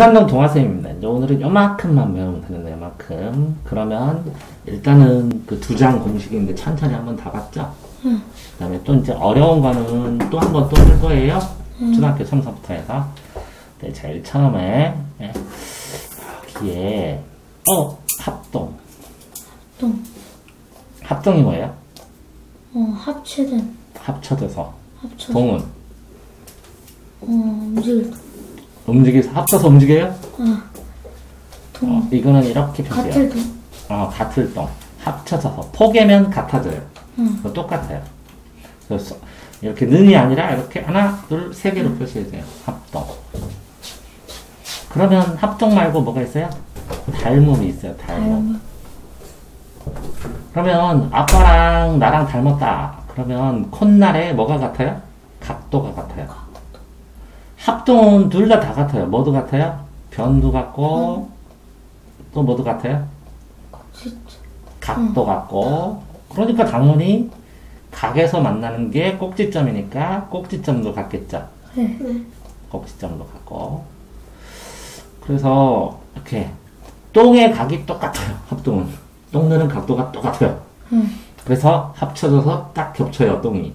산동 동화쌤입니다. 이제 오늘은 요만큼만 외우면 되는데 요만큼. 그러면 일단은 그 두 장 공식인데 천천히 한번 다 봤죠? 응. 그 다음에 또 이제 어려운 거는 또 한 번 또 할 거예요. 초등학교 3사부터 해서. 네, 제일 처음에 네. 여기에 어 합동. 동. 합동이 뭐예요? 어, 합체된. 합쳐져서. 합쳐. 동은 어, 움직일. 움직여서 합쳐서 움직여요? 아. 동. 어, 이거는 이렇게 표시해요. 같을 동. 어, 같을 동. 합쳐져서. 포개면 같아져요. 응. 똑같아요. 그래서 이렇게 는이 아니라 이렇게 하나, 둘, 세 개로 표시해야 돼요. 합동. 그러면 합동 말고 뭐가 있어요? 닮음이 있어요. 닮음. 닮음. 그러면 아빠랑 나랑 닮았다. 그러면 콧날에 뭐가 같아요? 각도가 같아요. 합동은 둘 다 다 같아요. 뭐도 같아요? 변도 같고 또 뭐도 같아요? 진짜. 각도 같고 그러니까 당연히 각에서 만나는 게 꼭지점이니까 꼭지점도 같겠죠. 네. 꼭지점도 같고 그래서 이렇게 똥의 각이 똑같아요. 합동은 똥 느는 각도가 똑같아요. 응. 그래서 합쳐져서 딱 겹쳐요, 똥이.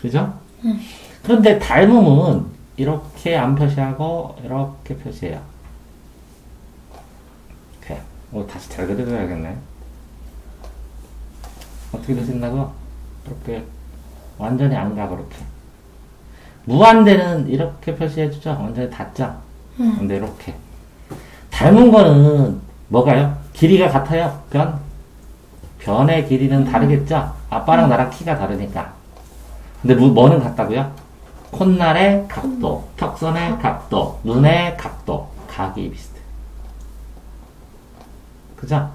그죠? 응. 그런데 닮음은 이렇게 안 표시하고 이렇게 표시해요. 이렇게. 어, 다시 잘 그려줘야겠네. 어떻게 되신다고? 이렇게 완전히 안 가, 그렇게. 무한대는 이렇게 표시해주죠? 완전히 닿죠? 응. 근데 이렇게. 닮은 거는 뭐가요? 길이가 같아요? 변? 변의 길이는 다르겠죠? 아빠랑 나랑 키가 다르니까. 근데 뭐, 뭐는 같다고요? 콧날의 각도, 턱선의 각도, 눈의 각도, 각이 비슷해. 그죠?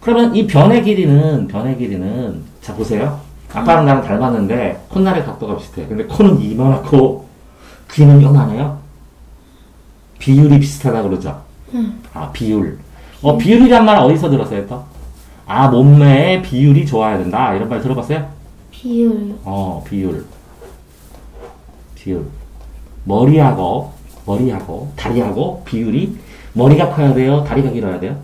그러면 이 변의 길이는, 변의 길이는, 자, 보세요. 아빠랑 나랑 닮았는데, 콧날의 각도가 비슷해. 근데 코는 이만하고, 귀는 요만해요? 비율이 비슷하다 그러죠? 응. 아, 비율. 어, 비율이란 말 어디서 들었어요, 또? 아, 몸매의 비율이 좋아야 된다. 이런 말 들어봤어요? 비율. 어, 비율. 비율. 머리하고, 머리하고, 다리하고, 비율이, 머리가 커야 돼요? 다리가 길어야 돼요?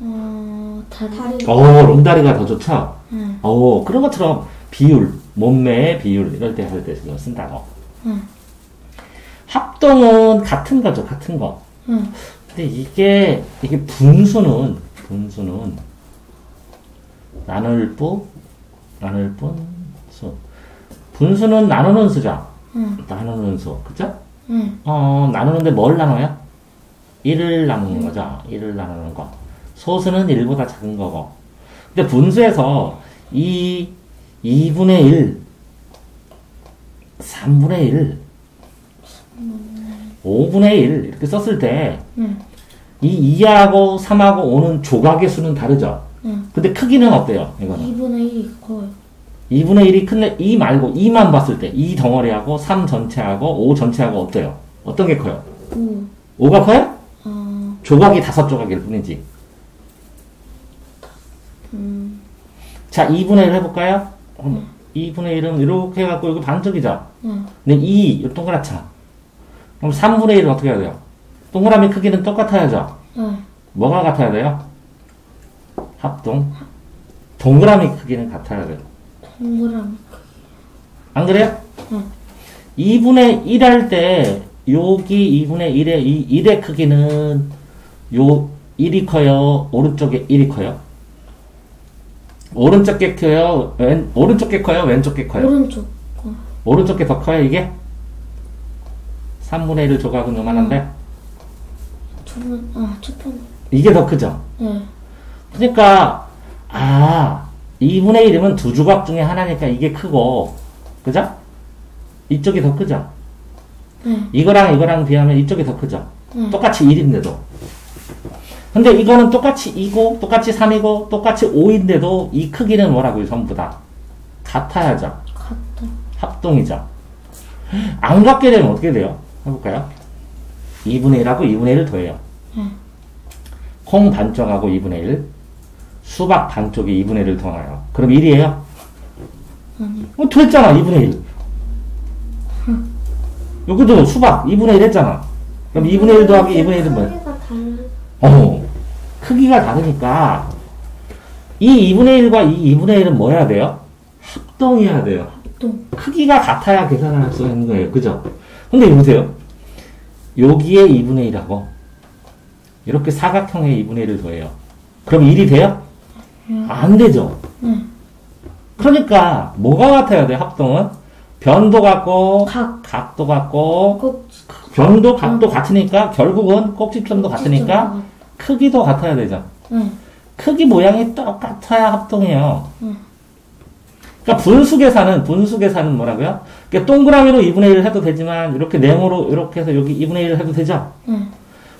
어, 다리. 어, 롱다리가 더 좋죠? 응. 어, 그런 것처럼, 비율, 몸매의 비율, 이럴 때 할때 지금 쓴다고. 응. 합동은 같은 거죠, 같은 거. 응. 근데 이게, 이게 분수는, 분수는, 나눌 부, 나눌 분수. 분수는 나누는 수죠. 응. 나누는 수. 그죠? 응. 어, 나누는데 뭘 나눠요? 1을 나누는 거죠. 1을 나누는 거. 소수는 1보다 작은 거고. 근데 분수에서 이 2분의 1, 3분의 1, 5분의 1 이렇게 썼을 때 응. 이 2하고 3하고 5는 조각의 수는 다르죠. 응. 근데 크기는 어때요? 이거는 2분의 1이 커요. 2분의 1이 큰데 2 말고 2만 봤을 때 2 덩어리하고 3 전체하고 5 전체하고 어때요? 어떤 게 커요? 5. 5가 커요? 어, 조각이 다섯 조각일 뿐이지. 음. 자, 2분의 1 해볼까요? 음, 2분의 1은 이렇게 해갖고 여기 반쪽이죠. 응. 근데 2, 이 동그랗죠. 그럼 3분의 1은 어떻게 해야 돼요? 동그라미 크기는 똑같아야죠. 응. 뭐가 같아야 돼요? 합동. 동그라미 크기는 같아야 돼요. 동그라미. 안 그래요? 응. 2분의 1 할 때, 여기 2분의 1의, 이 1의 크기는, 요, 1이 커요? 오른쪽에 1이 커요? 오른쪽 게 커요? 왼, 오른쪽 게 커요? 왼쪽 게 커요? 오른쪽. 거. 오른쪽 게 더 커요, 이게? 3분의 1 조각은 요만한데? 두 번, 아, 첫 번. 이게 더 크죠? 네. 그러니까, 아, 2분의 1이면 두 조각 중에 하나니까 이게 크고, 그죠? 이쪽이 더 크죠? 네. 이거랑 이거랑 비하면 이쪽이 더 크죠? 응. 똑같이 1인데도. 근데 이거는 똑같이 2고, 똑같이 3이고, 똑같이 5인데도 이 크기는 뭐라고요, 전부 다? 같아야죠. 같다. 합동이죠. 안 같게 되면 어떻게 돼요? 해볼까요? 2분의 1하고 2분의 1을 더해요. 응. 콩 반쪽하고 2분의 1, 수박 반쪽에 2분의 1을 더해요. 그럼 1이에요? 아니. 어, 됐잖아, 2분의 1. 여기도 수박 2분의 1 했잖아. 그럼 2분의 1 더하기 2분의 1은 뭐예요? 크기가 달라. 어, 크기가 다르니까 이 2분의 1과 이 2분의 1은 뭐 해야 돼요? 합동해야 돼요. 또 크기가 같아야 계산할 수 있는 거예요. 그죠? 근데 보세요. 여기에 2분의 1하고 이렇게 사각형에 2분의 1을 더해요. 그럼 1이 돼요? 안 되죠. 네. 그러니까 뭐가 같아야 돼? 합동은 변도 같고 각. 각도 같고 꼭 변도 각도 같으니까 결국은 꼭지점도 같으니까 크기도 같아야 되죠. 네. 크기 모양이 똑같아야 합동이에요. 응. 그러니까 분수 계산은 분수 계산은 뭐라고요? 그러니까 동그라미로 2분의 1을 해도 되지만 이렇게 네모로 이렇게 해서 여기 2분의 1을 해도 되죠.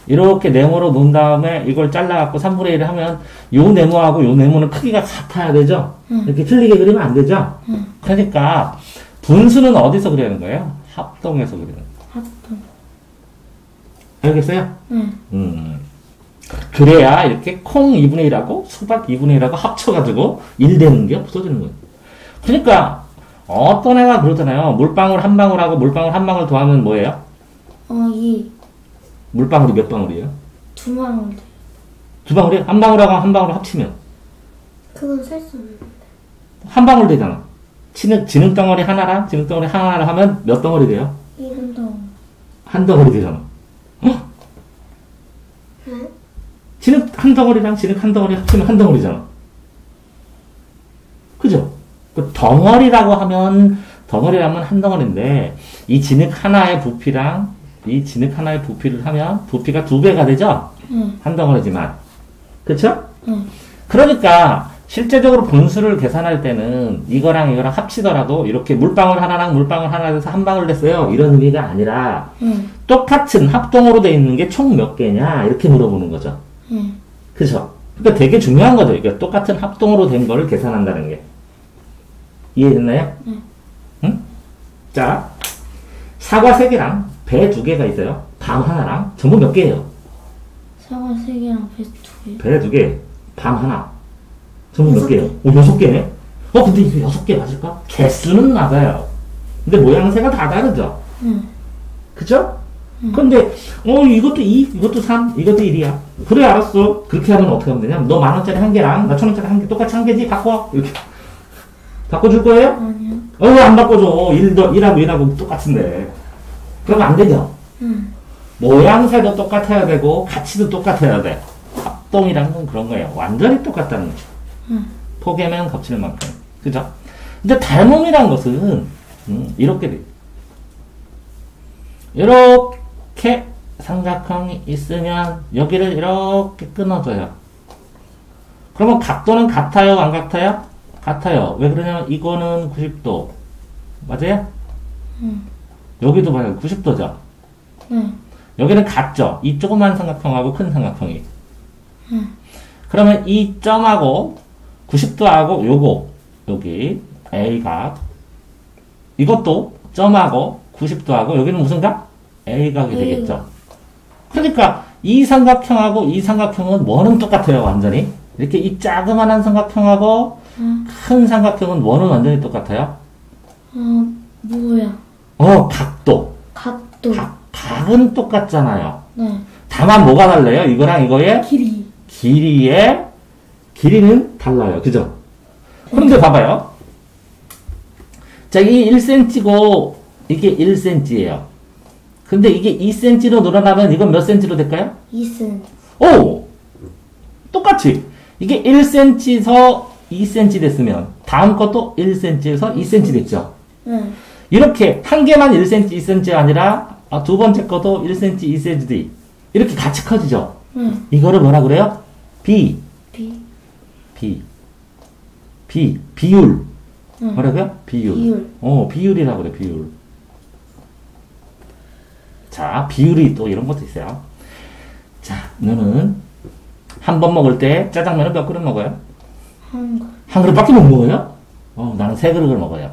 네. 이렇게 네모로 놓은 다음에 이걸 잘라갖고 3분의 1을 하면 요 네모하고 요 네모는 크기가 같아야 되죠. 응. 이렇게 틀리게 그리면 안 되죠. 응. 그러니까 분수는 어디서 그리는 거예요? 합동에서 그리는 거예요. 합동. 알겠어요? 네. 음. 그래야 이렇게 콩 2분의 1하고 수박 2분의 1하고 합쳐가지고 1 되는 게 없어지는 거예요. 그러니까 어떤 애가 그러잖아요. 물방울 한 방울하고 물방울 한 방울 더하면 뭐예요? 어, 이 물방울이 몇 방울이에요? 두 방울 돼. 두 방울이? 한 방울하고 한 방울 합치면 그건 셀 수 없는데. 한 방울 되잖아. 진흙, 진흙 덩어리 하나랑 진흙 덩어리 하나를 하면 몇 덩어리 돼요? 이름 더. 한 덩어리 되잖아. 어? 네? 진흙 한 덩어리랑 진흙 한 덩어리 합치면 한 덩어리잖아. 그죠? 그 덩어리라고 하면, 덩어리라면 한 덩어리인데, 이 진흙 하나의 부피랑 이 진흙 하나의 부피를 하면 부피가 두 배가 되죠? 네. 한 덩어리지만. 그쵸? 네. 그러니까, 실제적으로 분수를 계산할 때는 이거랑 이거랑 합치더라도 이렇게 물방울 하나랑 물방울 하나 돼서 한 방울 됐어요. 이런 의미가 아니라, 네. 똑같은 합동으로 돼 있는 게 총 몇 개냐? 이렇게 물어보는 거죠. 네. 그죠? 그러니까 되게 중요한 거죠. 이게 똑같은 합동으로 된 거를 계산한다는 게. 이해됐나요? 네. 응? 자, 사과 세 개랑 배 두 개가 있어요. 밤 하나랑 전부 몇 개예요? 사과 세 개랑 베스트 두 개. 배 두 개, 밤 하나. 전부 몇 여섯 개예요? 오, 여섯 개네? 어, 근데 이게 여섯 개 맞을까? 개수는 맞아요. 근데 모양새가 다 다르죠? 네. 그죠? 근데, 어, 이것도 2, 이것도 3, 이것도 1이야. 그래, 알았어. 그렇게 하면 어떻게 하면 되냐? 너 만원짜리 한 개랑 나 천원짜리 한 개 똑같이 한 개지? 바꿔. 이렇게. 바꿔줄 거예요? 아니요. 어, 왜안 바꿔줘? 1, 더, 1하고 1하고 똑같은데. 그러면 안 되죠? 응. 모양새도 똑같아야 되고, 가치도 똑같아야 돼. 합동이란 건 그런 거예요. 완전히 똑같다는 거죠. 응. 포개면 겹칠 만큼. 그죠? 근데 닮음이란 것은, 음, 이렇게 돼. 이렇게 삼각형이 있으면 여기를 이렇게 끊어줘요. 그러면 각도는 같아요? 안 같아요? 같아요. 왜 그러냐면 이거는 90도. 맞아요? 응. 여기도 봐요. 90도죠? 네. 여기는 같죠? 이 조그만 삼각형하고 큰 삼각형이. 응. 그러면 이 점하고 90도하고 요거 여기 A각 이것도 점하고 90도하고 여기는 무슨 각? A각이 A. 되겠죠. 그러니까 이 삼각형하고 이 삼각형은 뭐는 똑같아요 완전히 이렇게 이 자그만한 삼각형하고 응. 큰 삼각형은 뭐는 완전히 똑같아요? 어, 뭐야? 어 각도 각도. 각, 각은 똑같잖아요. 네. 다만 뭐가 달라요? 이거랑 이거의 길이. 길이의 길이는 달라요. 그죠? 그런데 봐봐요. 자, 이게 1cm고 이게 1cm예요. 근데 이게 2cm로 늘어나면 이건 몇 cm로 될까요? 2cm. 오! 똑같이. 이게 1cm에서 2cm 됐으면 다음 것도 1cm에서 2cm 됐죠. 네. 이렇게 한 개만 1cm, 2cm가 아니라 아, 두 번째 것도 1cm, 2cm 이렇게 같이 커지죠. 네. 이거를 뭐라 그래요? 비. 비. 비. 비. 비율. 응. 뭐라고요? 비율. 비율. 어, 비율이라고 그래, 비율. 자, 비율이 또 이런 것도 있어요. 자, 너는 한 번 먹을 때 짜장면을 몇 그릇 먹어요? 한 거. 한 그릇밖에 못 먹어요? 어, 나는 세 그릇을 먹어요.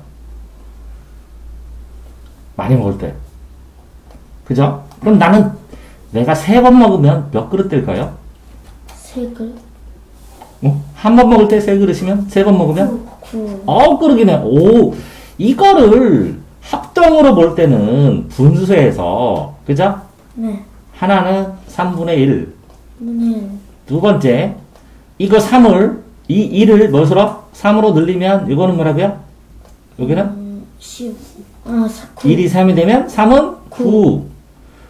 많이 먹을 때. 그죠? 그럼 나는 내가 세 번 먹으면 몇 그릇 될까요? 세 그릇. 어? 한번 먹을 때 세 그릇이면 세 번 먹으면 구. 구. 어, 그러기네. 오, 이거를 합동으로 볼 때는 분수에서, 그죠? 네. 하나는 3분의 1. 분의 두 번째, 이거 3을, 이 1을 무엇으로? 3으로 늘리면, 이거는 뭐라고요? 여기는? 음, 10. 아, 4, 9. 1이 3이 되면 3은 9.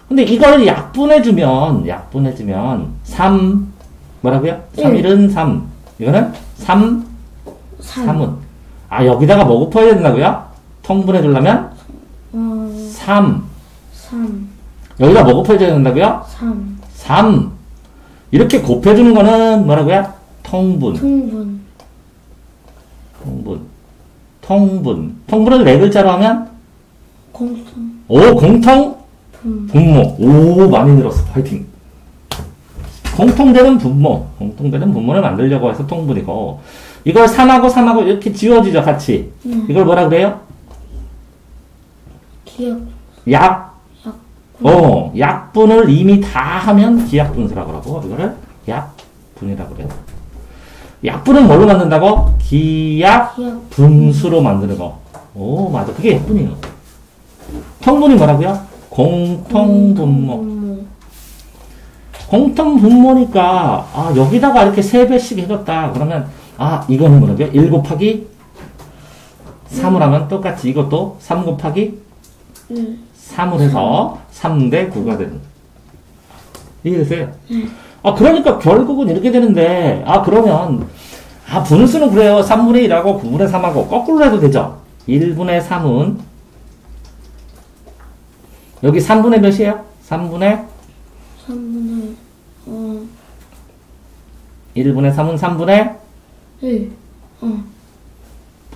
근데 이거를 약분해주면, 약분해주면, 3, 뭐라고요? 3, 일. 1은 3. 이거는 3, 3. 3은. 아, 여기다가 뭐 곱해야 된다고요? 통분해주려면 어, 3. 3. 여기다 뭐 곱해줘야 된다고요? 3. 3. 이렇게 곱해주는 거는 뭐라고요? 통분. 통분. 통분. 통분. 통분을 네 글자로 하면? 오, 공통? 분. 분모. 오, 많이 늘었어. 파이팅. 공통되는 분모. 공통되는 분모를 만들려고 해서 통분이고. 이걸 3하고 3하고 이렇게 지워지죠, 같이. 네. 이걸 뭐라 그래요? 기억. 약. 약. 어, 약분을 이미 다 하면 기약분수라고 그러고, 이거를 약분이라고 그래요. 약분은 뭘로 만든다고? 기약 기억. 분수로 만드는 거. 오, 맞아. 그게 약분이에요. 통분이 뭐라고요? 공통분모. 분모. 공통분모니까, 아, 여기다가 이렇게 세배씩 해줬다. 그러면, 아, 이거는 뭐라고요? 1 곱하기 3을 하면 똑같이 이것도 3 곱하기 1. 3을 해서 3대 9가 되는. 이해되세요? 아, 그러니까 결국은 이렇게 되는데, 아, 그러면, 아, 분수는 그래요. 3분의 1하고 9분의 3하고 거꾸로 해도 되죠? 1분의 3은, 여기 3분의 몇이에요? 3분의 3분의, 어, 1분의 3은 3분의 1. 어,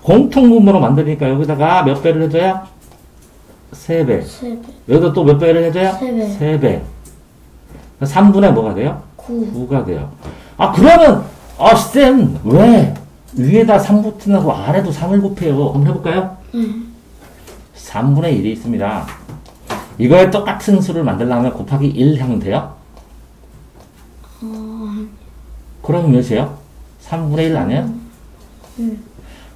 공통분모로 만드니까 여기다가 몇 배를 해줘야? 3배. 3배. 여기다 또 몇 배를 해줘야? 세 배. 3배. 3분의 뭐가 돼요? 9. 9가 돼요. 아, 그러면, 아, 쌤, 왜 위에다 3 붙이고 아래도 3을 곱해요? 한번 해볼까요? 네. 3분의 1이 있습니다. 이거에 똑같은 수를 만들려면 곱하기 1 하면 돼요? 어, 그러면 몇이에요? 3분의 1 아니에요? 1.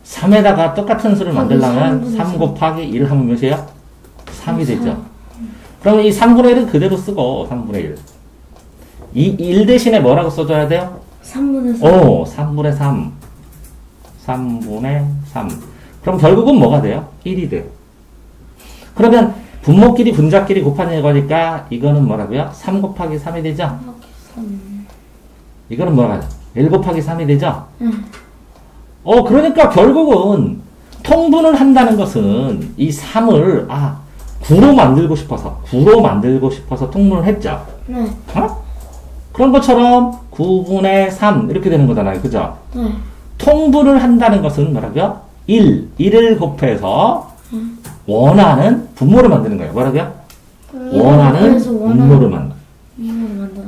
3에다가 똑같은 수를 만들려면 곱하기 3 3분의 곱하기 1 하면 몇이에요? 3이 되죠. 삼. 그러면 이 3분의 1은 그대로 쓰고, 3분의 1. 이 1 대신에 뭐라고 써줘야 돼요? 3분의 3. 오, 3분의 3. 3분의 3. 그럼 결국은 뭐가 돼요? 1이 돼요. 그러면 분모끼리 분자끼리 곱하는 거니까 이거는 뭐라고요? 3 곱하기 3이 되죠? 이렇게 3. 이거는 뭐라고요? 1 곱하기 3이 되죠? 네. 어, 그러니까 결국은 통분을 한다는 것은 이 3을, 아, 9로 만들고 싶어서, 9로 만들고 싶어서 통분을 했죠. 네. 어? 그런 것처럼 9분의 3 이렇게 되는 거잖아요. 그죠? 네. 통분을 한다는 것은 뭐라고요? 1, 1을 곱해서 원하는 분모를 만드는 거예요. 뭐라고요? 원하는 그래서 원하는 분모를 만든.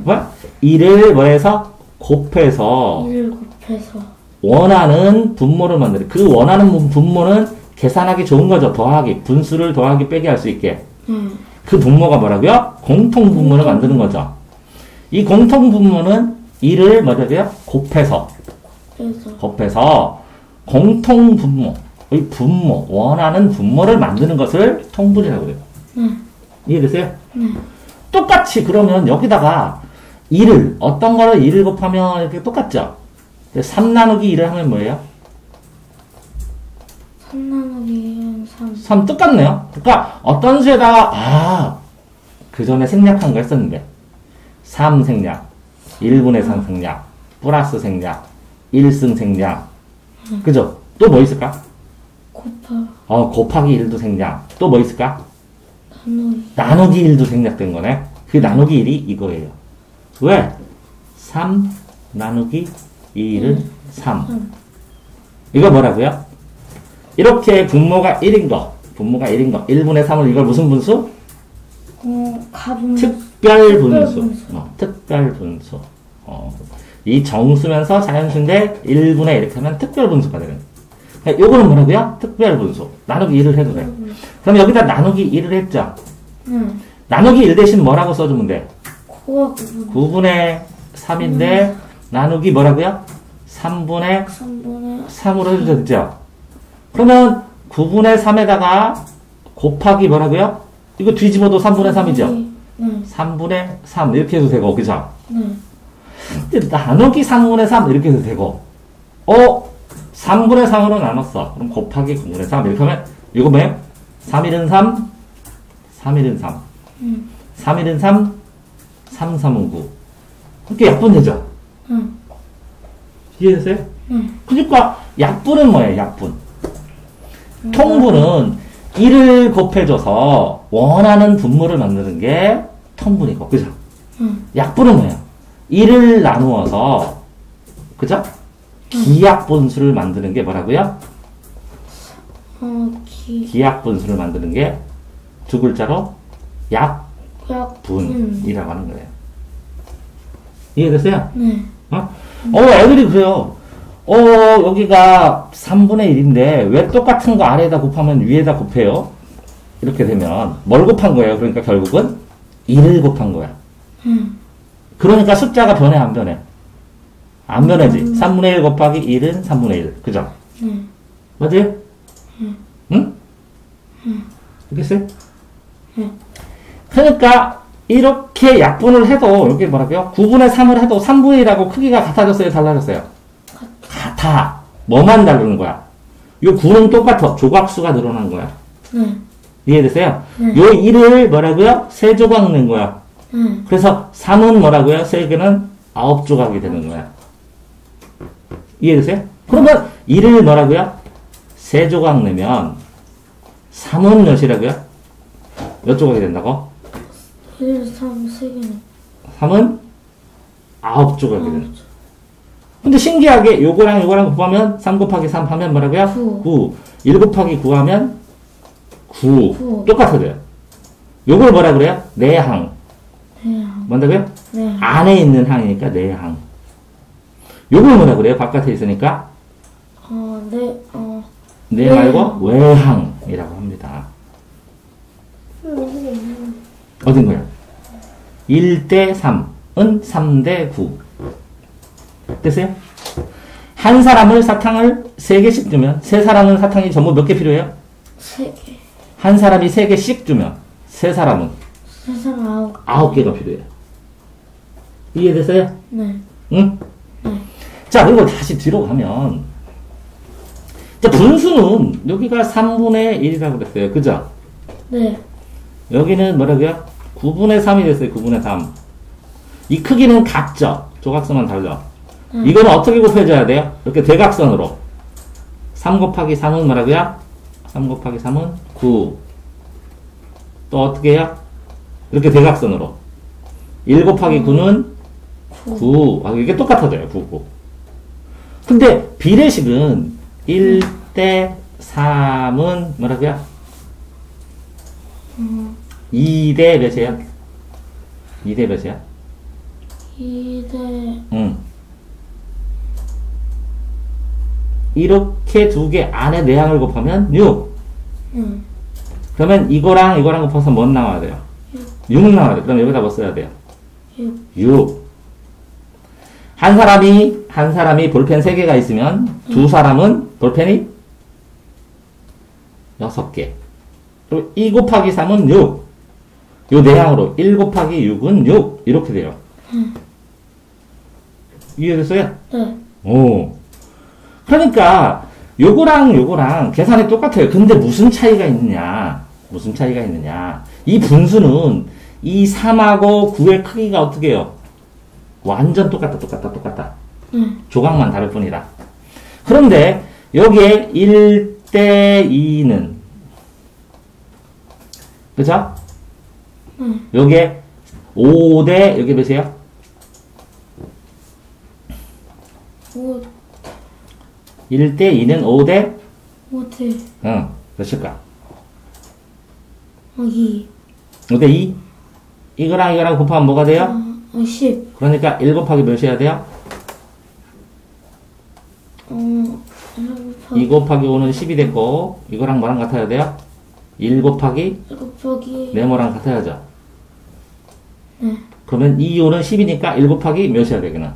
뭐? 1을 뭐해서 곱해서 1을 곱해서. 원하는 분모를 만드는. 그 원하는 분- 분모는 계산하기 좋은 거죠. 더하기, 분수를 더하기 빼기 할 수 있게. 네. 그 분모가 뭐라고요? 공통 분모를 만드는 거죠. 이 공통 분모는 1을 뭐라고요? 곱해서 그래서. 곱해서 공통 분모, 이 분모, 원하는 분모를 만드는 것을 통분이라고 그래요. 네. 이해되세요? 네. 똑같이 그러면 여기다가 1을, 어떤 거를 1을 곱하면 이렇게 똑같죠? 3 나누기 1을 하면 뭐예요? 3 나누기 3. 3 똑같네요. 그러니까 어떤 수에다가, 아, 그 전에 생략한 거 했었는데. 3 생략, 1분의 3 생략, 플러스 생략, 1승 생략. 그죠? 또 뭐 있을까? 곱하. 어, 곱하기 1도 생략. 또 뭐 있을까? 나누기. 나누기 1도 생략된 거네. 그 나누기 1이 이거예요. 왜? 3 나누기 2는 3. 삼. 이거 뭐라고요? 이렇게 분모가 1인 거, 분모가 1인 거, 1분의 3을 이걸 무슨 분수? 어, 가분. 특별 분수. 분수. 어, 특별 분수. 어, 이 정수면서 자연수인데 1분의 이렇게 하면 특별 분수가 되는. 그러니까 요거는 뭐라고요? 특별 분수. 나누기 1을 해도 돼. 그럼 여기다 나누기 1을 했죠. 네. 나누기 1 대신 뭐라고 써주면 돼? 고와 구분. 9분 의 3인데 나누기 뭐라고요? 3분의 3분의 3으로 해도 되죠? 그러면 9분의 3에다가 곱하기 뭐라고요? 이거 뒤집어도 3분의 3이죠? 네. 3분의 3 이렇게 해도 되고 그죠? 네. 근데 나누기 3분의 3 이렇게 해도 되고 어? 3분의 3으로 나눴어 그럼 곱하기 9분의 3 이렇게 하면 이거 뭐예요? 3 1은 3 3 1은 3 음. 3 1은 3 3 3은 9 그렇게 약분되죠? 응. 이해됐어요? 응. 그러니까 약분은 뭐예요? 약분 통분은 1을 곱해줘서 원하는 분모를 만드는 게 통분이고 그죠? 응. 약분은 뭐예요? 1을 나누어서 그죠? 기약 분수를 만드는 게 뭐라고요? 어, 기, 기약 분수를 만드는 게 두 글자로 약, 약분이라고 하는 거예요. 이해됐어요? 네. 어? 어, 애들이 그래요. 어, 여기가 3분의 1인데 왜 똑같은 거 아래에다 곱하면 위에다 곱해요? 이렇게 되면 뭘 곱한 거예요? 그러니까 결국은 1을 곱한 거야. 응. 그러니까 숫자가 변해 안 변해? 안 변하지. 3분의 1 곱하기 1은 3분의 1. 그죠? 네. 맞아요? 응? 알겠어요? 응. 그러니까 이렇게 약분을 해도 여기 뭐라고요? 9분의 3을 해도 3분의 1하고 크기가 같아졌어요? 달라졌어요? 같아. 뭐만 다르는 거야? 요 9는 똑같아. 조각수가 늘어난 거야. 네. 이해됐어요? 네. 요 1을 뭐라고요? 세 조각 낸 거야. 네. 그래서 3은 뭐라고요? 세 개는 9조각이 되는 거야. 이해되세요? 그러면 1을 뭐라고요? 세 조각 내면 3은 몇이라고요? 몇 조각이 된다고? 1, 3, 3개는. 3은 9조각이 되는 거죠. 근데 신기하게 요거랑 요거랑 곱하면 3 곱하기 3 하면 뭐라고요? 구. 9. 1 곱하기 9 하면 9. 구. 똑같아져요. 요걸 뭐라 그래요? 내항. 네. 뭔다고요? 네. 안에 있는 항이니까 내항. 요걸 뭐라 그래요? 바깥에 있으니까 어, 네, 어. 내 외항. 말고 외항이라고 합니다. 어딘가요? 1대 3은 3대 9. 됐어요? 한 사람을 사탕을 3개씩 주면 세 사람은 사탕이 전부 몇 개 필요해요? 3개. 한 사람이 3개씩 주면 세 사람은 세상 아홉. 9개가 필요해요. 이해됐어요? 네. 응? 네. 자, 그리고 다시 뒤로 가면 자, 분수는 여기가 3분의 1이라고 그랬어요. 그죠? 네. 여기는 뭐라고요? 9분의 3이 됐어요. 9분의 3. 이 크기는 같죠? 조각선만 달라. 음. 이거는 어떻게 곱해줘야 돼요? 이렇게 대각선으로. 3 곱하기 3은 뭐라고요? 3 곱하기 3은 9. 또 어떻게 해요? 이렇게 대각선으로. 1 곱하기 9는 9. 아, 이게 똑같아져요. 9, 9. 근데 비례식은 1대 3은 뭐라고요? 2대 몇이에요? 2대 몇이야? 2대, 응. 이렇게 두 개 안에 내항을 곱하면 6. 응. 그러면 이거랑 이거랑 곱해서 뭐 나와야 돼요? 6 나와야 돼. 그럼 여기다 뭐 써야 돼요? 6. 6. 한 사람이, 한 사람이 볼펜 3개가 있으면 두 사람은 볼펜이 6개. 그리고 2 곱하기 3은 6. 요 내항으로 1 곱하기 6은 6. 이렇게 돼요. 이해됐어요? 네. 오. 그러니까 요거랑 요거랑 계산이 똑같아요. 근데 무슨 차이가 있느냐? 무슨 차이가 있느냐? 이 분수는 이 3하고 9의 크기가 어떻게 해요? 완전 똑같다, 똑같다, 똑같다. 네. 조각만 다를 뿐이다. 그런데 여기에 1대 2는 그죠? 네. 여기에 5대 여기? 5, 1대 2는 5대 5대, 응, 몇일까? 어, 2. 5대 2? 이거랑 이거랑 곱하면 뭐가 돼요? 어, 어, 10. 그러니까 1 곱하기 몇이어야 돼요? 어, 1 곱하기, 2 곱하기 5는 10이 됐고 이거랑 뭐랑 같아야 돼요? 1 곱하기 1 곱하기, 네모랑 같아야죠. 네. 그러면 2, 5는 10이니까 1 곱하기 몇이야 되기는?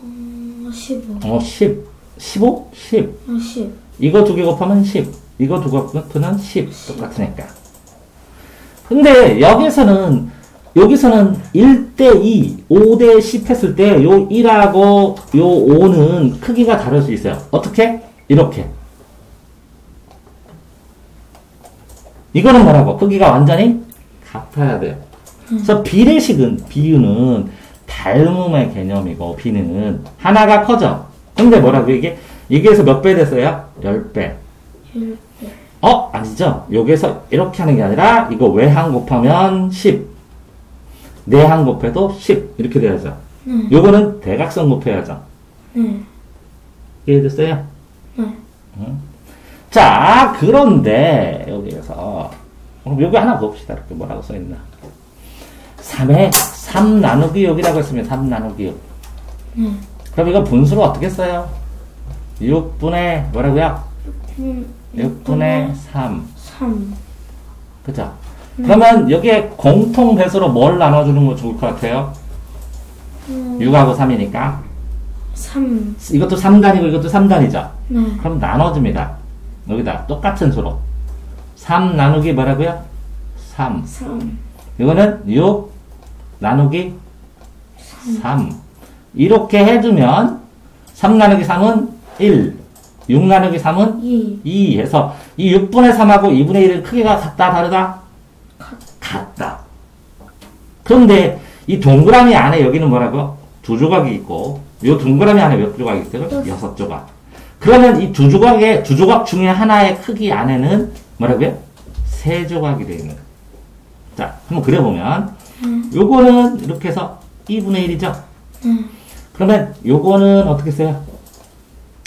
어, 15. 어, 10. 15? 10. 어, 10. 이거 두 개 곱하면 10. 이거 두 개 곱하면 10. 똑같으니까. 근데 여기서는 여기서는 1대2, 5대10 했을 때 요 1하고 요 5는 크기가 다를 수 있어요. 어떻게? 이렇게. 이거는 뭐라고? 크기가 완전히 같아야 돼요. 그래서 비례식은, 비유는 닮음의 개념이고, 비는 하나가 커져. 근데 뭐라고 이게? 여기에서 몇 배 됐어요? 10배. 열 배. 어? 아니죠. 여기서 이렇게 하는 게 아니라, 이거 외항 곱하면 10. 내항 곱해도 10. 이렇게 돼야죠. 네. 요거는 대각선 곱해야죠. 네. 이해됐어요? 네. 응? 자, 그런데, 여기에서, 그럼 여기 하나 봅시다. 이렇게 뭐라고 써있나. 3에 3 나누기 6이라고 했으면 3 나누기 6. 네. 그럼 이거 분수로 어떻게 써요? 6분의, 뭐라고요? 음, 6분의 3. 3. 그죠? 그러면 여기에 공통 배수로 뭘 나눠주는 거 좋을 것 같아요? 음, 6하고 3이니까. 3. 이것도 3단이고 이것도 3단이죠? 네. 그럼 나눠줍니다. 여기다 똑같은 수로. 3 나누기 뭐라고요? 3. 3. 이거는 6 나누기 3. 이렇게 해주면 3 나누기 3은 1. 6 나누기 3은 2. 2 해서 이 6분의 3하고 2분의 1의 크기가 같다 다르다? 같다. 그런데 이 동그라미 안에 여기는 뭐라고? 두 조각이 있고 이 동그라미 안에 몇 조각이 있어요? 여섯. 조각. 그러면 이 두 조각의 두 조각 중에 하나의 크기 안에는 뭐라고요? 세 조각이 되어 있는. 자, 한번 그려보면 요거는 이렇게 해서 2분의 1이죠? 네. 그러면 요거는 어떻게 써요?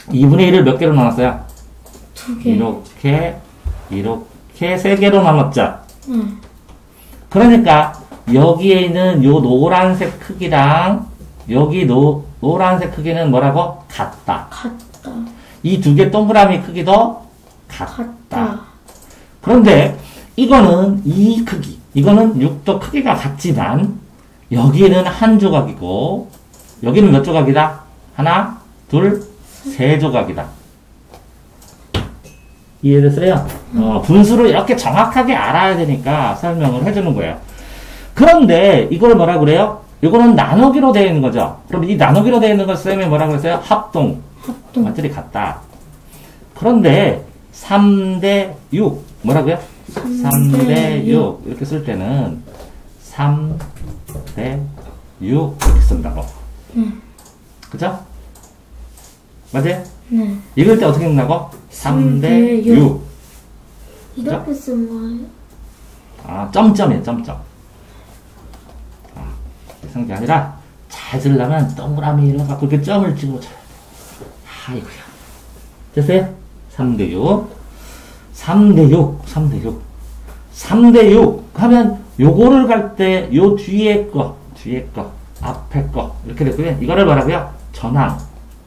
2분의 1을 몇 개로 나눴어요? 두 개. 이렇게 이렇게 세 개로 나눴죠? 네. 그러니까 여기에 있는 요 노란색 크기랑 여기 노, 노란색 크기는 뭐라고? 같다. 같다. 이 두 개 동그라미 크기도 같다. 같다. 그런데 이거는 이 크기, 이거는 6도 크기가 같지만 여기는 한 조각이고 여기는 몇 조각이다? 하나, 둘, 세 조각이다. 이해됐어요? 어, 분수를 이렇게 정확하게 알아야 되니까 설명을 해주는 거예요. 그런데 이걸 뭐라 그래요? 이거는 나누기로 되어 있는 거죠. 그럼 이 나누기로 되어 있는 걸 쌤이 뭐라 그랬어요? 합동. 합동. 완전히 같다. 그런데 3대 6 뭐라고요? 3대 6 이렇게 쓸 때는 3대 6 이렇게 쓴다고. 음. 그죠? 맞아요? 네. 읽을 때 어떻게 읽는다고? 3대 3대 6. 육. 이렇게 쓴 거예요? 아, 점점이에요, 점점. 아, 이렇게 게 아니라 잘 쓰려면 동그라미로 갖고 이렇게 점을 찍어 쳐야 돼. 아이고야. 됐어요? 3대 6. 3대 6, 3대 6. 3대 6 하면 요거를 갈 때 요 뒤에 거, 뒤에 거, 앞에 거 이렇게 됐고요. 이거를 뭐라고요? 전항.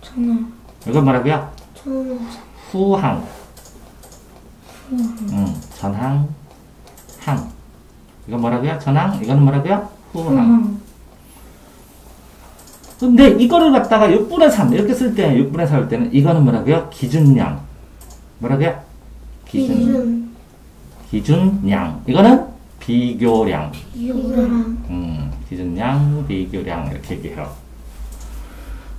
저는, 이건 뭐라고요? 후항. 음, 전항, 항. 이건 뭐라고요? 전항, 이거는 뭐라고요? 후항. 근데 이거를 갖다가 6분의 3 이렇게 쓸 때, 6분의 4할 때는 이거는 뭐라고요? 기준량. 뭐라고요? 기준, 기준, 기준량. 이거는 비교량. 비교랑, 음, 기준량, 비교량 이렇게 얘기해요.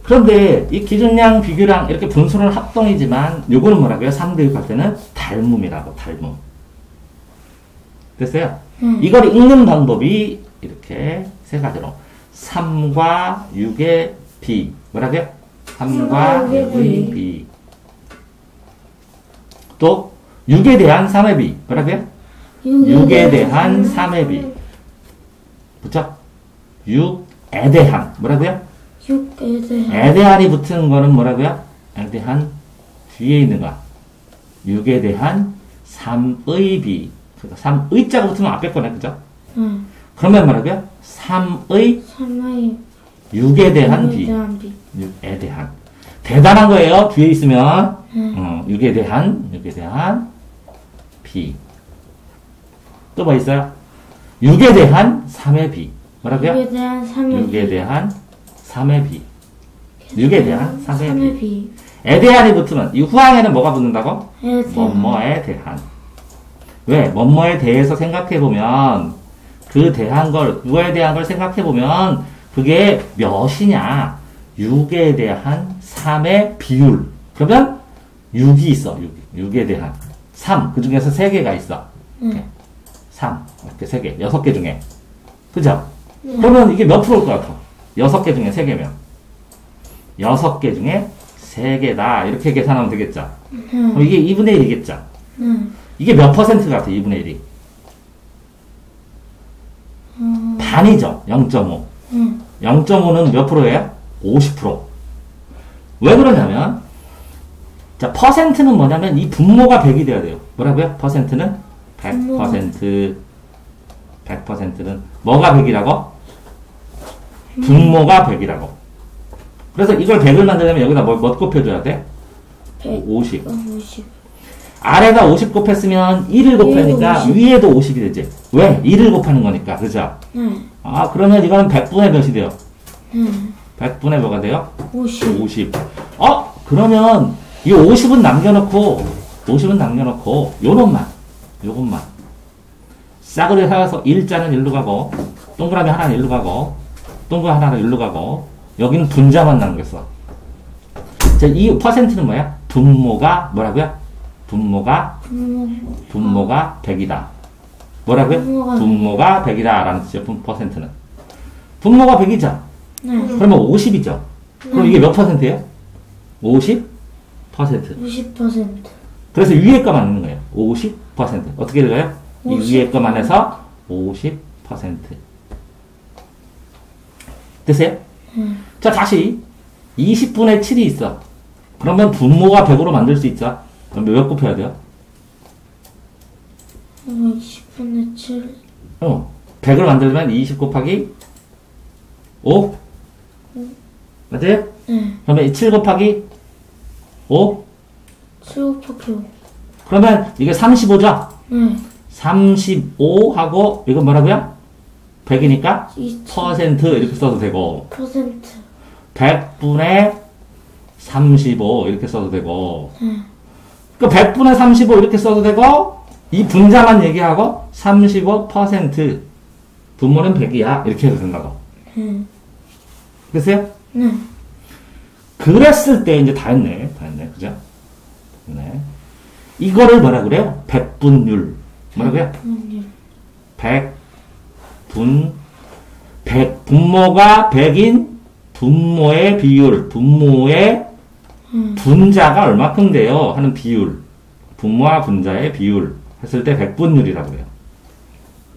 그런데 이 기준량, 비교량 이렇게 분수는 합동이지만 요거는 뭐라고요? 3대 6할 때는 닮음이라고 닮음. 됐어요? 네. 이걸 읽는 방법이 이렇게 세 가지로 3과 6의 비 뭐라고요? 3과 3과 6의 6의 비. 또 6에 대한 3의 비 뭐라고요? 6에 대한 3의 비. 그쵸? 6에 대한 뭐라고요? 6에 대한, 에 대한이 붙은 거는 뭐라고요? 에 대한 뒤에 있는 거. 6에 대한 3의 비. 그러니까 3의 자가 붙으면 앞에 거네, 그죠? 네. 그러면 뭐라고요? 3의 3의 6에 대한 6에 비. 대한 비. 6에 대한. 대단한 거예요. 뒤에 있으면. 네. 어, 6에 대한, 6에 대한 비. 또 뭐 있어요? 6에 대한 3의 비. 뭐라고요? 6에 대한 3의 6에 대한 3의 비. 6에 대한 3의 비. 3의 비. 에 대한이 붙으면 이 후항에는 뭐가 붙는다고? 에 뭐뭐에 대한. 왜? 뭐뭐에 대해서 생각해보면, 그 대한 걸, 그거에 대한 걸 생각해보면, 그게 몇이냐? 6에 대한 3의 비율. 그러면 6이 있어, 6. 6에 대한. 3. 그 중에서 3개가 있어. 네. 3. 이렇게 3개. 6개 중에. 그죠? 그러면 이게 몇 프로일 것 같아? 6개 중에 3개면. 6개 중에 3개다. 이렇게 계산하면 되겠죠? 그럼 이게 2분의 1이겠죠? 네. 이게 몇 퍼센트 같아, 2분의 1이? 어, 반이죠. 0.5. 네. 0.5는 몇 프로예요? 50%. 왜 그러냐면, 자, 퍼센트는 뭐냐면 이 분모가 100이 돼야 돼요. 뭐라고요? 퍼센트는 100%. 100%는 뭐가 100이라고? 분모가 100이라고. 그래서 이걸 100을 만들려면 여기다 뭐, 뭐 곱해줘야 돼? 100, 50. 50. 아래가 50 곱했으면 1을 곱하니까 50. 위에도 50이 되지. 왜? 1을 곱하는 거니까. 그죠? 네. 아, 그러면 이거는 100분의 몇이 돼요? 네. 100분의 뭐가 돼요? 50. 50. 어? 그러면 이 50은 남겨놓고 50은 남겨놓고 요것만 요것만 싸그리 사서 일자는 일로 가고 동그라미 하나는 일로 가고 동그라미 하나는 일로 가고 여기는 분자만 남겼어. 자, 이 퍼센트는 뭐야? 분모가 뭐라고요? 분모가 분모. 분모가 100이다. 뭐라고요? 분모가 분모가 100이다 라는. 분- 퍼센트는. 분모가 100이죠. 네. 그러면 50이죠. 그럼 이게 몇 퍼센트예요? 50 퍼센트. 50%. 그래서 위에 거만 있는 거예요. 50 퍼센트. 어떻게 될까요? 이 50. 위에 거 만 해서 50 퍼센트. 됐어요? 음. 자, 다시 20분의 7이 있어. 그러면 분모가 100으로 만들 수 있죠. 그럼 몇 곱해야 돼요? 어, 20분의 7. 어, 100을 만들면 20 곱하기 5. 맞아요? 네. 그러면 7 곱하기 5. 7 곱하기 5. 그러면 이게 35죠? 네. 35하고 이건 뭐라고요? 100이니까 2 퍼센트 이렇게 써도 되고 퍼센트. 100분의 35 이렇게 써도 되고 네. 그 100분의 35 이렇게 써도 되고 이 분자만 얘기하고 35% 분모는 100이야 이렇게 해도 된다고 네. 됐어요? 네. 그랬을 때 이제 다 했네 다 했네 그죠? 네. 이거를 뭐라 그래요? 백분율 뭐라고요? 분율. 100 분100 분모가 100인 분모의 비율 분모의 음. 분자가 얼마큼 돼요? 하는 비율 분모와 분자의 비율 했을 때 백분율이라고 해요.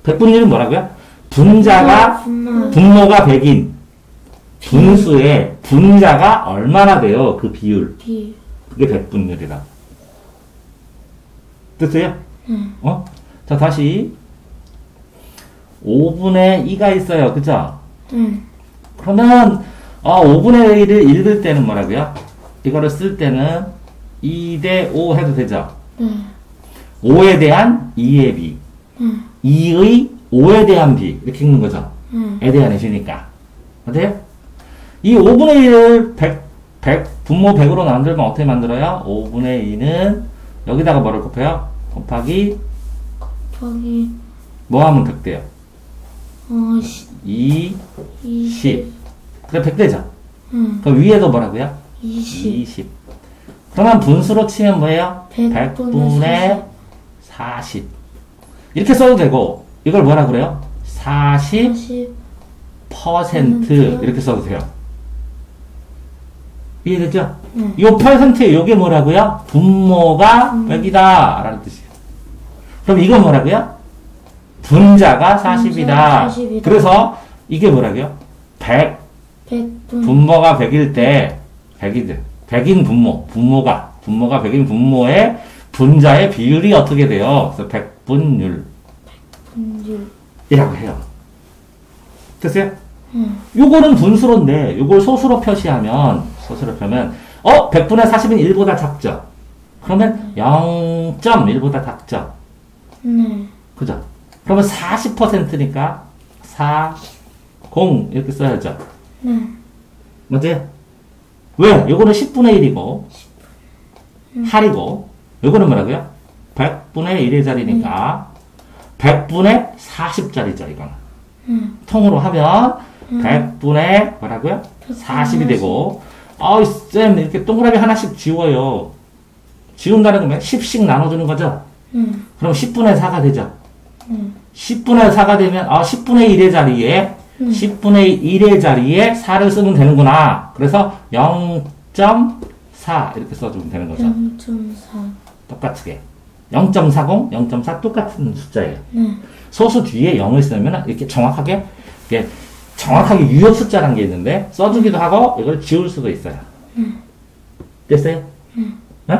백분율은 뭐라고요? 분자가 분모. 분모가 100인 분수의 분자가 얼마나 돼요? 그 비율 비. 그게 백분율이다. 됐어요? 음. 어? 자 다시 5분의 2가 있어요. 그죠? 네. 그러면 어, 5분의 1을 읽을 때는 뭐라고요? 이거를 쓸 때는 2 대 5 해도 되죠? 네. 5에 대한 2의 비, 네. 2의 5에 대한 비 이렇게 읽는 거죠. 네. 에 대한 해주니까. 어때요? 이 5분의 1을 100, 100, 분모 100으로 만들면 어떻게 만들어요? 5분의 2는 여기다가 뭐를 곱해요? 곱하기 곱하기. 뭐 하면 100 돼요? 어, 시, 2, 20. 10. 그래 100 되죠? 응. 그럼 위에도 뭐라고요? 20. 20. 그러면 분수로 치면 뭐예요? 100 100분의 40. 이렇게 써도 되고, 이걸 뭐라 그래요? 40% 40. 이렇게 써도 돼요. 이해됐죠? 네. 요 퍼센트에 요게 뭐라고요? 분모가 음. 100이다. 라는 뜻이에요. 그럼 이건 뭐라고요? 분자가 40이다. 40이다. 그래서 이게 뭐라고요? 100 100분. 분모가 100일 때 100인 100인 분모 분모가 분모가 100인 분모의 분자의 비율이 어떻게 돼요? 그래서 100분율이라고 분율. 해요. 됐어요? 응. 요거는 분수로인데 요걸 소수로 표시하면 소수로 표면 어 100분의 40은 1보다 작죠? 그러면 0.1보다 작죠? 네. 그죠? 그러면 40%니까 4, 0 이렇게 써야죠. 네. 맞아요? 왜? 요거는 10분의 1이고, 할이고, 요거는 뭐라고요? 100분의 1의 자리니까 100분의 40짜리죠, 이거는. 응. 통으로 하면 100분의 뭐라고요? 40이 되고 아이 쌤 이렇게 동그라미 하나씩 지워요. 지운다는 거면 10씩 나눠주는 거죠. 응. 그럼 10분의 4가 되죠. 응. 10분의 4가 되면 아 10분의 1의 자리에 10분의 1의 자리에 4를 쓰면 되는구나. 그래서 0.4 이렇게 써주면 되는 거죠. 0.4. 똑같게 0.40, 0.4 똑같은 숫자예요. 네. 소수 뒤에 0을 쓰면 이렇게 정확하게 이게 정확하게 유효 숫자라는 게 있는데 써주기도 하고 이걸 지울 수도 있어요. 됐어요? 네?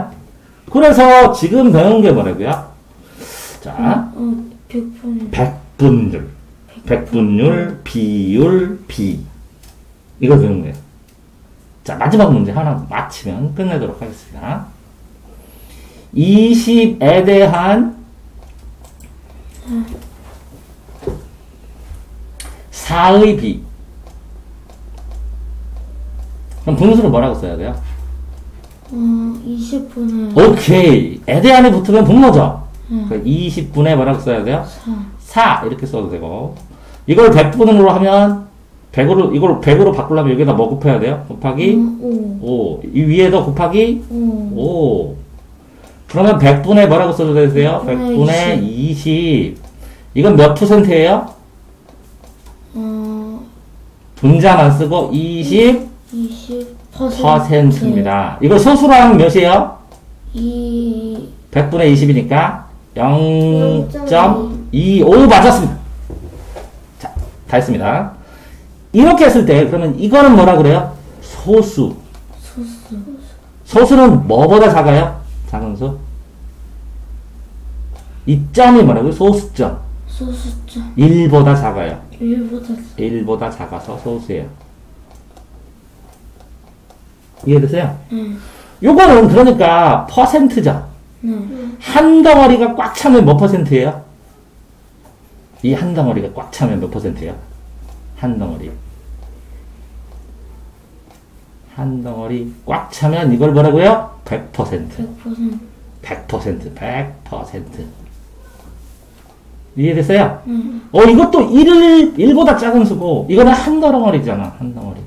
그래서 지금 배운 게 뭐라고요? 자, 어, 100분의 백분율, 백분율, 비율, 비 이걸 배운 거예요. 자, 마지막 문제 하나 마치면 끝내도록 하겠습니다. 20에 대한 4의 비. 그럼 분수를 뭐라고 써야 돼요? 어, 20분의 오케이. 에 대한이 붙으면 분모죠? 응. 그 20분에 뭐라고 써야 돼요? 4. 4 이렇게 써도 되고 이걸 100분으로 하면 100으로 이걸 100으로 바꾸려면 여기다 뭐 곱해야 돼요? 곱하기 5. 5. 이 위에도 곱하기 5. 5. 그러면 100분에 뭐라고 써도 되세요? 100분의 100분에 20. 이건 몇 퍼센트예요? 어, 분자만 쓰고 20 20%. 퍼센트입니다. 이거 소수로 하면 몇이에요? 2. 100분의 20이니까 0.25 맞았습니다. 자, 다 했습니다. 이렇게 했을 때 그러면 이거는 뭐라 그래요? 소수. 소수. 소수는 뭐보다 작아요? 작은 수? 이 점이 뭐라고요? 소수점. 소수점. 1보다 작아요. 1보다 1보다 작아서 소수예요. 이해되세요? 네. 요거는 그러니까 퍼센트죠. 네. 한 덩어리가 꽉 차면 몇 퍼센트예요? 이 한 덩어리가 꽉 차면 몇 퍼센트예요? 한 덩어리. 한 덩어리 꽉 차면 이걸 뭐라고요? 100%. 100%. 100%. 100%. 이해됐어요? 네. 어, 이것도 1을, 1보다 작은 수고, 이거는 한 덩어리잖아, 한 덩어리.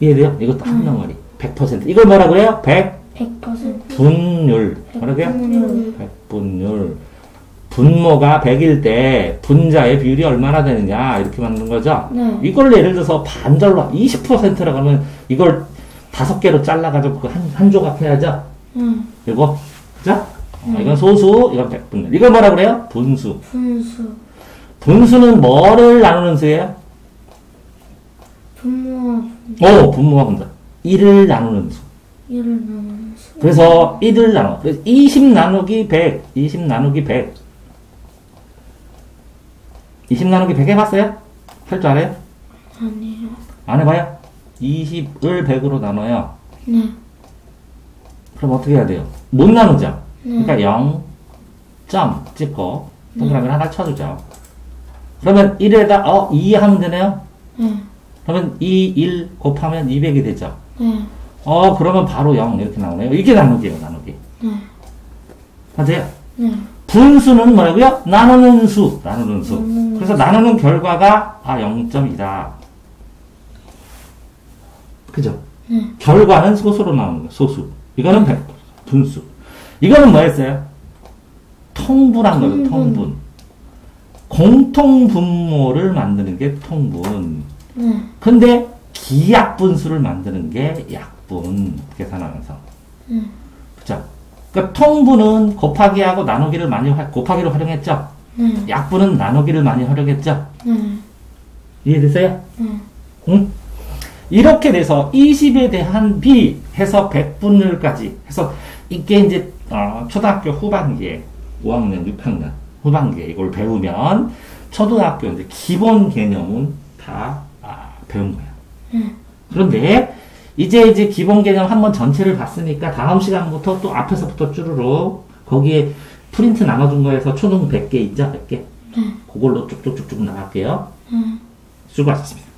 이해돼요? 이것도 한 덩어리. 100%. 이걸 뭐라 그래요? 100 100%. 분율. 뭐라고요? 분율. 백분율. 분모가 100일 때 분자의 비율이 얼마나 되느냐 이렇게 만드는 거죠. 네. 이걸 예를 들어서 반절로 20%라고 하면 이걸 다섯 개로 잘라가지고 그 한, 한 조각 해야죠. 네. 이거 그죠? 어, 이건 소수, 이건 백분율. 이걸 뭐라 그래요? 분수. 분수. 분수는 뭐를 나누는 수예요? 분모와 오, 분모와 분자. 1을 나누는 수. 1을 나누는 수. 그래서 1을 나눠. 그래서 20 나누기 100. 20 나누기 100. 20 나누기 100 해봤어요? 할 줄 알아요? 아니요. 안 해봐요? 20을 100으로 나눠요. 네. 그럼 어떻게 해야 돼요? 못 나누죠? 네. 그러니까 0, 점 찍고 동그라미 하나 쳐주죠. 그러면 1에다 어, 2 하면 되네요? 네. 그러면 2, 1 곱하면 200이 되죠. 네. 어, 그러면 바로 0 이렇게 나오네요. 이게 나누기예요, 나누기. 네. 맞아요? 네. 분수는 뭐라고요? 나누는 수, 나누는 수. 나누는 그래서 나누는 결과가 아 0.2다. 그죠? 네. 결과는 소수로 나오는 거예요. 소수. 이거는 백- 분수. 이거는 뭐였어요? 통분한 거죠. 통분. 통분. 공통 분모를 만드는 게 통분. 네. 근데 기약분수를 만드는 게 약 분 계산하면서. 네. 그죠? 그러니까 통분은 곱하기하고 나누기를 많이 화- 곱하기로 활용했죠. 네. 약분은 나누기를 많이 활용했죠. 네. 이해되세요? 네. 응? 이렇게 돼서 20에 대한 비 해서 100분율까지 해서 이게 이제 어, 초등학교 후반기에 5학년, 6학년 후반기에 이걸 배우면 초등학교 이제 기본 개념은 다 아, 배운 거예요. 네. 그런데 이제 이제 기본 개념 한번 전체를 봤으니까 다음 시간부터 또 앞에서부터 쭈루룩 거기에 프린트 나눠준 거에서 초등 100개 있죠? 100개? 네. 그걸로 쭉쭉쭉쭉 나갈게요. 네. 수고하셨습니다.